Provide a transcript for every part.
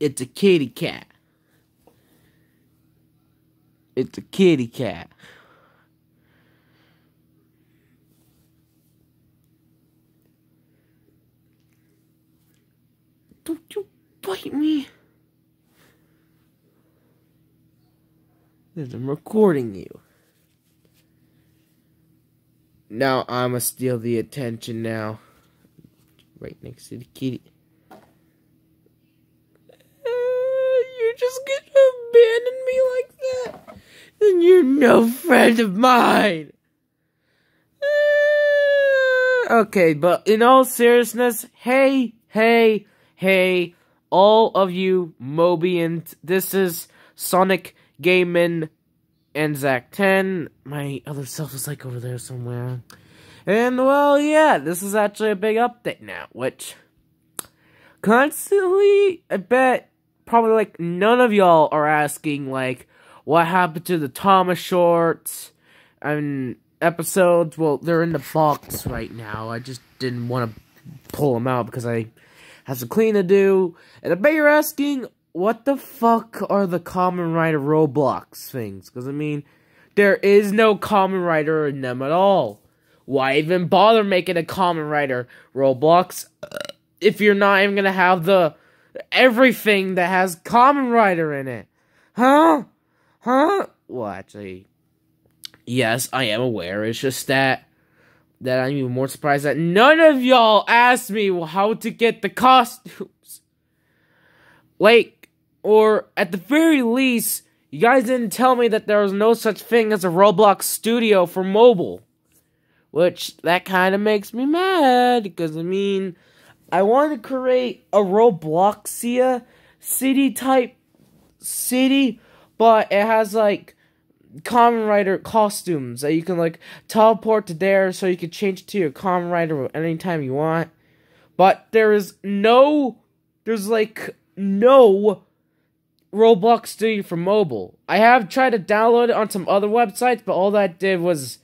It's a kitty cat. It's a kitty cat. Don't you bite me. I'm recording you. Now I'ma steal the attention now. Right next to the kitty. Uh, you're just gonna abandon me like that? Then you're no friend of mine. Uh, okay, but in all seriousness, hey, hey, hey, all of you Mobians, this is Sonic Gaming and Zachten. My other self is like over there somewhere. And well, yeah, this is actually a big update now, which constantly, I bet probably like none of y'all are asking like what happened to the Thomas shorts and episodes. Well, they're in the box right now. I just didn't want to pull them out because I have some clean to do. And I bet you're asking what the fuck are the Kamen Rider Roblox things? Because, I mean, there is no Kamen Rider in them at all. Why even bother making a Kamen Rider Roblox uh, if you're not even gonna have the everything that has Kamen Rider in it? Huh? Well, actually, yes, I am aware. It's just that that I'm even more surprised that none of y'all asked me how to get the costumes. Like, or, at the very least, you guys didn't tell me that there was no such thing as a Roblox studio for mobile. Which, that kind of makes me mad, because, I mean, I want to create a Robloxia city type city, but it has, like, Kamen Rider costumes that you can, like, teleport to there so you can change to your Kamen Rider anytime you want. But there is no, there's, like, no Roblox Studio for mobile. I have tried to download it on some other websites, but all that did was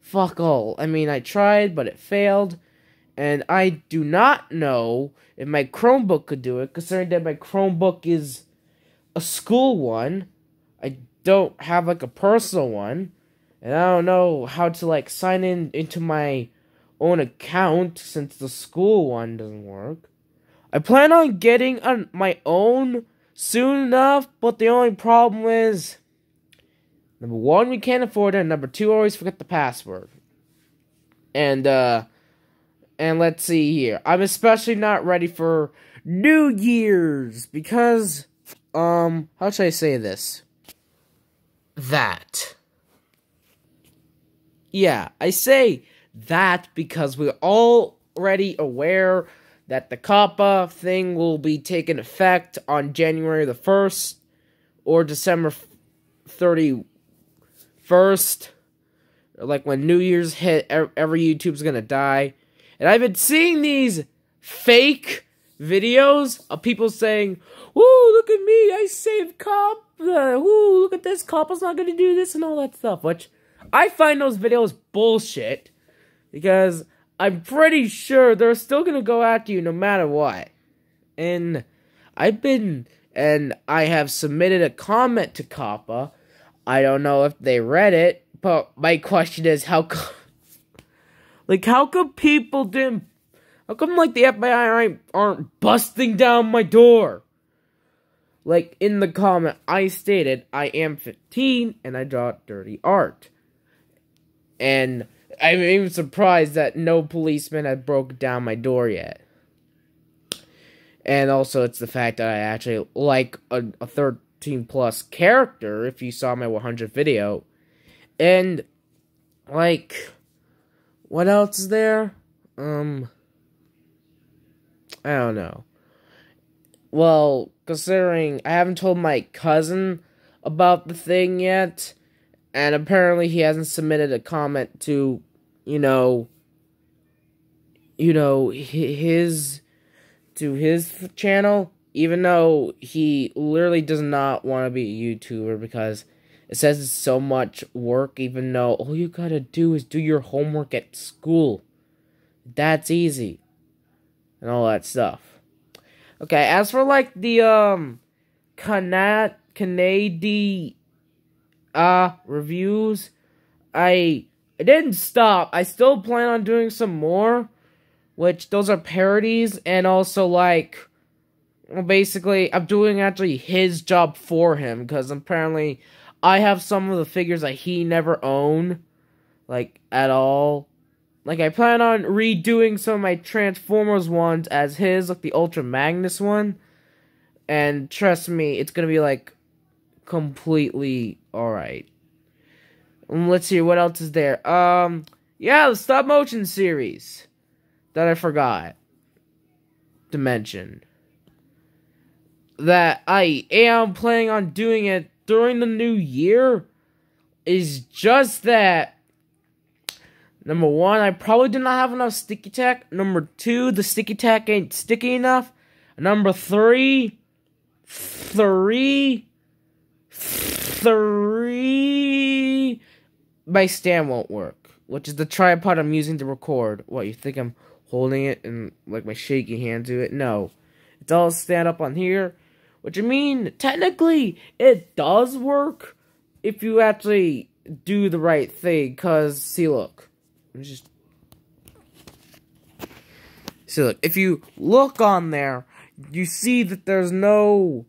fuck all. I mean, I tried, but it failed. And I do not know if my Chromebook could do it, considering that my Chromebook is a school one. I don't have like a personal one. And I don't know how to like sign in into my own account since the school one doesn't work. I plan on getting on my own soon enough, but the only problem is number one, we can't afford it, and number two, always forget the password. And uh and let's see here. I'm especially not ready for New Year's because um how should I say this? That. Yeah, I say that because we're already aware that the COPPA thing will be taking effect on January the 1st or December 31st. Like when New Year's hit, every YouTube's gonna die. And I've been seeing these fake videos of people saying, Woo, look at me, I saved Cop. Uh, woo, look at this, COPPA's not gonna do this and all that stuff. Which I find those videos bullshit. Because I'm pretty sure they're still gonna go after you no matter what. And I've been and I have submitted a comment to COPPA. I don't know if they read it, but my question is how like how come people didn't how come like the FBI aren't, busting down my door? Like in the comment I stated I am 15 and I draw dirty art. And I'm even surprised that no policeman had broke down my door yet. And also, it's the fact that I actually like a, a 13 plus character, if you saw my 100 video. And, like, what else is there? Um, I don't know. Well, considering I haven't told my cousin about the thing yet, and apparently he hasn't submitted a comment to, you know, you know his to his channel, even though he literally does not want to be a YouTuber because it says it's so much work. Even though all you gotta do is do your homework at school, that's easy, and all that stuff. Okay, as for like the um Canad Canadian uh reviews, I I didn't stop. I still plan on doing some more, which those are parodies and also like well, basically I'm doing actually his job for him because apparently I have some of the figures that he never owned like at all. Like I plan on redoing some of my Transformers ones as his, like the Ultra Magnus one. And trust me, it's gonna be like completely alright. Let's see what else is there. Um yeah, the stop motion series that I forgot to mention. That I am planning on doing it during the new year is just that Number one, I probably did not have enough sticky tack. Number two, the sticky tack ain't sticky enough. Number three, three, three, my stand won't work, which is the tripod I'm using to record. What, you think I'm holding it and like my shaky hand to it? No. It's all stand up on here, which I mean, technically, it does work if you actually do the right thing, because, see, look just so look, if you look on there, you see that there's no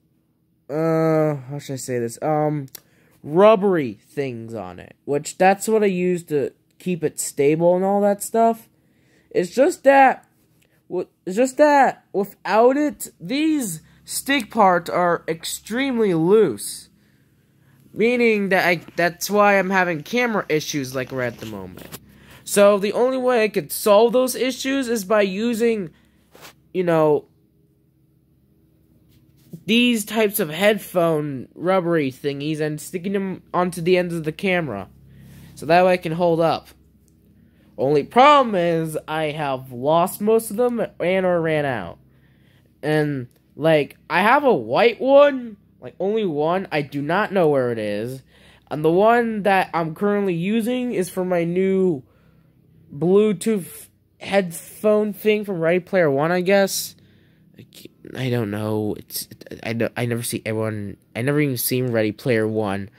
uh how should I say this? Um rubbery things on it. Which that's what I use to keep it stable and all that stuff. It's just that it's just that without it, these stick parts are extremely loose. Meaning that I that's why I'm having camera issues like right at the moment. So the only way I could solve those issues is by using, you know, these types of headphone rubbery thingies and sticking them onto the ends of the camera. So that way I can hold up. Only problem is I have lost most of them and or ran out. And like I have a white one, like only one. I do not know where it is. And the one that I'm currently using is for my new Bluetooth headphone thing from Ready Player One, I guess. I don't know. It's I know I never see everyone. I never even seen Ready Player One,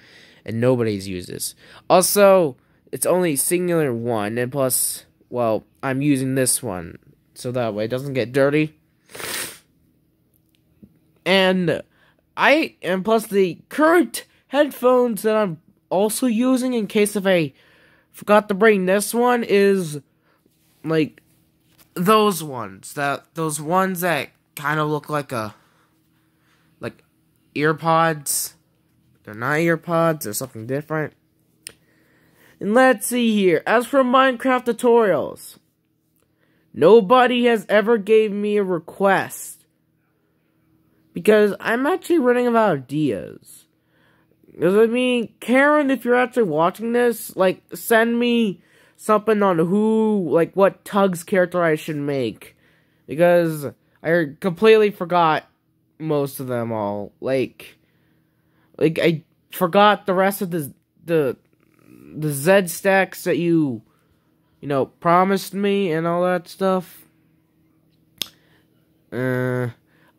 and nobody's used this. Also, it's only singular one, and plus, well, I'm using this one so that way it doesn't get dirty. And I and plus the current headphones that I'm also using in case of I forgot to bring this one is like those ones that those ones that kind of look like a like earpods. They're not earpods they're something different. And let's see here as for minecraft tutorials nobody has ever gave me a request. Because i'm actually running out of ideas because, I mean, Karen, if you're actually watching this, like, send me something on who, like, what Tugs character I should make. Because I completely forgot most of them all. Like, like, I forgot the rest of the, the, the Z stacks that you, you know, promised me and all that stuff. Uh,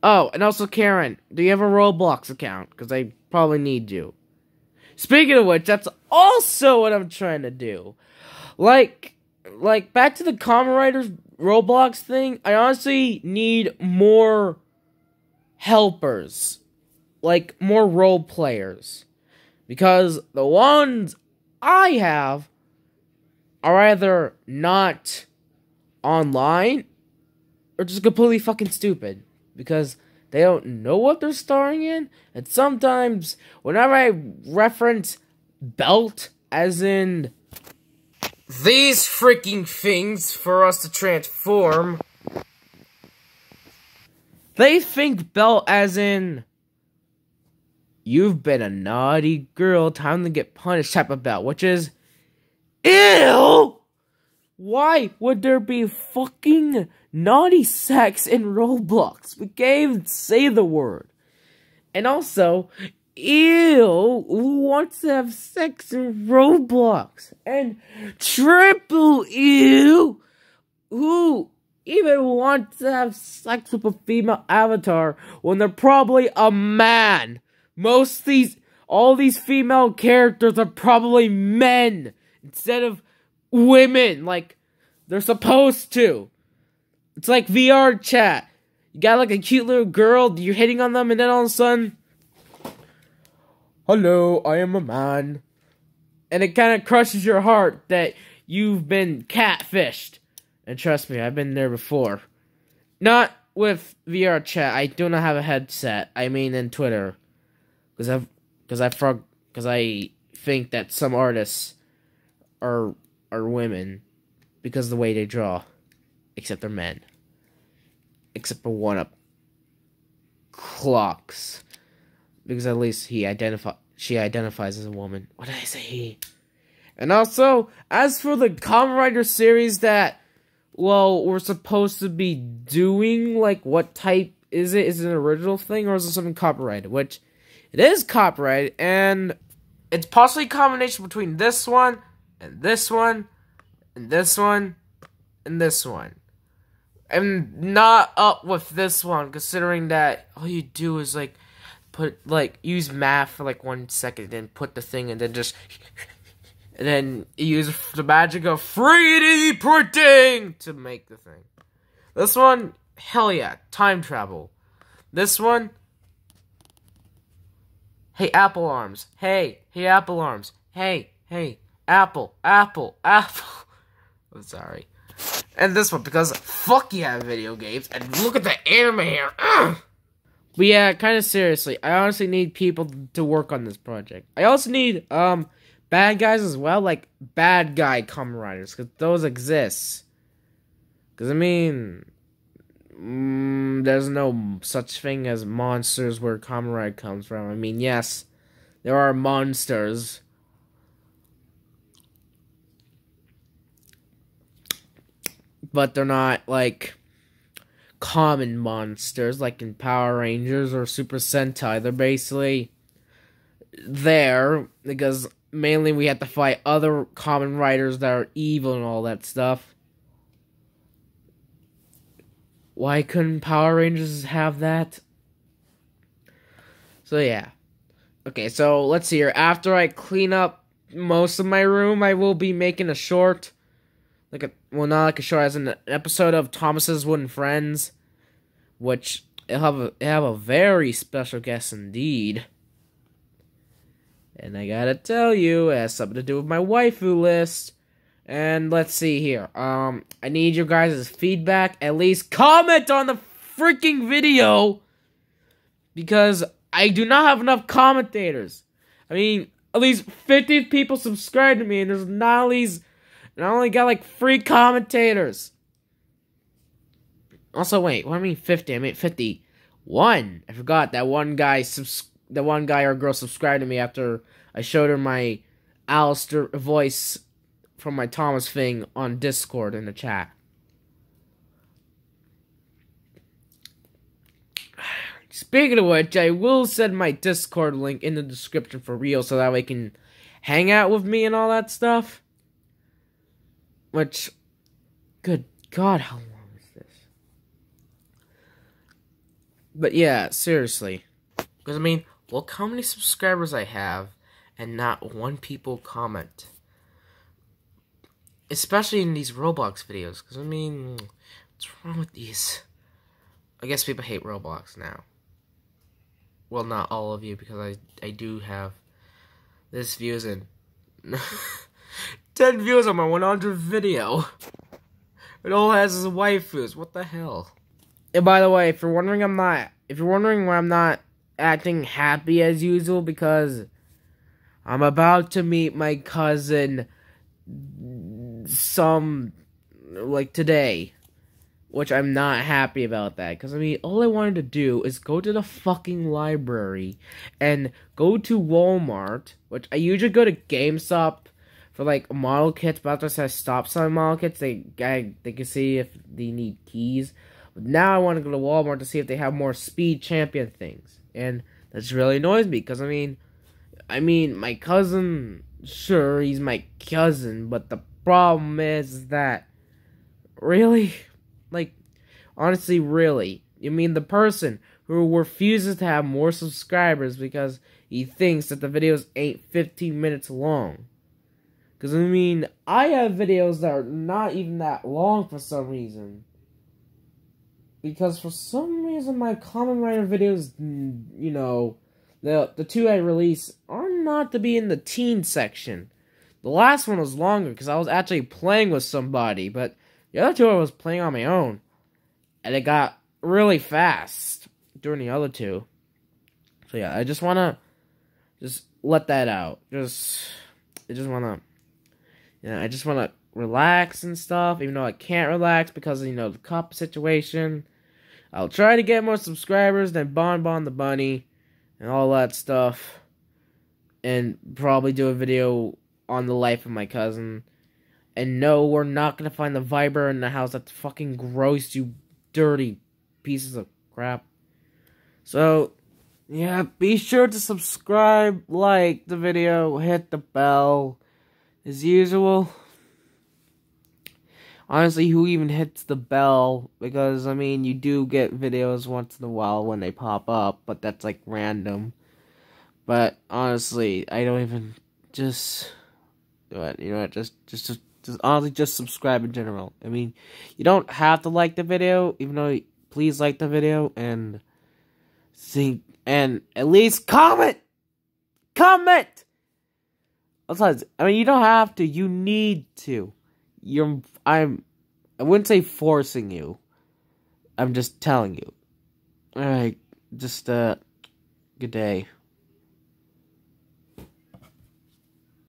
oh, and also, Karen, do you have a Roblox account? Because I probably need you. Speaking of which, that's also what I'm trying to do. Like, like back to the Kamen Riders Roblox thing. I honestly need more helpers, like more role players, because the ones I have are either not online or just completely fucking stupid. Because they don't know what they're starring in. And sometimes, whenever I reference belt, as in these freaking things for us to transform, they think belt as in you've been a naughty girl, time to get punished type of belt, which is ew. Why would there be fucking naughty sex in Roblox? We can't say the word. And also, ew, who wants to have sex in Roblox? And triple ew, who even wants to have sex with a female avatar when they're probably a man? Most these, all these female characters are probably men instead of women, like they're supposed to. It's like VR chat. You got like a cute little girl, you're hitting on them, and then all of a sudden, hello, I am a man. And it kind of crushes your heart that you've been catfished. And trust me, I've been there before. Not with VR chat. I do not have a headset. I mean in Twitter. Because I've because I because I think that some artists are are women because of the way they draw. Except they're men. Except for one up clocks. Because at least he identify she identifies as a woman. What did I say he? And also, as for the Kamen Rider series that well, we're supposed to be doing, like what type is it? Is it an original thing or is it something copyrighted? Which it is copyrighted and it's possibly a combination between this one and this one and this one and this one. I'm not up with this one, considering that all you do is like put like use math for like one second, then put the thing, and then just and then use the magic of 3D printing to make the thing. This one, hell yeah, time travel. This one, hey Apple arms, hey, hey Apple arms, hey, hey, Apple, Apple, Apple. I'm sorry. And this one, because fuck yeah, video games, and look at the anime here. Ugh. But yeah, kind of seriously, I honestly need people to work on this project. I also need, um, bad guys as well, like bad guy Kamen Riders, because those exist. Because, I mean, mm, there's no such thing as monsters where Kamen Rider comes from. I mean, yes, there are monsters but they're not like common monsters like in Power Rangers or Super Sentai. They're basically there because mainly we have to fight other Kamen Riders that are evil and all that stuff. Why couldn't Power Rangers have that? So yeah. Okay, so let's see here. After I clean up most of my room, I will be making a short like a well not like a show as an episode of Thomas's Wooden Friends, which it'll have a it'll have a very special guest indeed. And I gotta tell you, it has something to do with my waifu list. And let's see here. Um, I need your guys' feedback. At least comment on the freaking video. Because I do not have enough commentators. I mean, at least 50 people subscribe to me, and there's not at least and I only got like three commentators. Also, wait, what I mean 50? I mean 51. I forgot that one guy, that one guy or girl subscribed to me after I showed her my Alistair voice from my Thomas thing on Discord in the chat. Speaking of which, I will send my Discord link in the description for real so that way you can hang out with me and all that stuff. Which, good God, how long is this? But yeah, seriously. Because, I mean, look how many subscribers I have, and not one people comment. Especially in these Roblox videos. Because, I mean, what's wrong with these? I guess people hate Roblox now. Well, not all of you, because I, I do have this views and 10 views on my 100th video. It all has is waifus. What the hell? And by the way, if you're wondering, I'm not. If you're wondering why I'm not acting happy as usual, because I'm about to meet my cousin some like today, which I'm not happy about that. Because I mean, all I wanted to do is go to the fucking library and go to Walmart, which I usually go to GameStop for like model kits, but after I stop selling model kits, they I, they can see if they need keys. But now I want to go to Walmart to see if they have more speed champion things, and that's really annoys me because I mean, I mean my cousin, sure he's my cousin, but the problem is that really, like Honestly, really. You mean the person who refuses to have more subscribers because he thinks that the videos ain't 15 minutes long. Because, I mean, I have videos that are not even that long for some reason. Because for some reason, my Kamen Rider videos, mm, you know, the, the two I release are not to be in the teen section. The last one was longer because I was actually playing with somebody, but the other two I was playing on my own. And it got really fast during the other two. So yeah, I just want to just let that out. Just, I just want to, yeah, I just want to relax and stuff, even though I can't relax because, you know, the cup situation. I'll try to get more subscribers than Bon Bon the Bunny and all that stuff. And probably do a video on the life of my cousin. And no, we're not gonna find the Viber in the house. That's fucking gross, you dirty pieces of crap. So, yeah, be sure to subscribe, like the video, hit the bell, as usual. Honestly, who even hits the bell? Because, I mean, you do get videos once in a while when they pop up, but that's, like, random. But, honestly, I don't even, just, what, you know what, just, just, just, just, honestly, just subscribe in general. I mean, you don't have to like the video, even though, please like the video, and, see, and at least comment! Comment! Besides, I mean, you don't have to, you need to you're I'm I wouldn't say forcing you. I'm just telling you. Alright, just uh good day.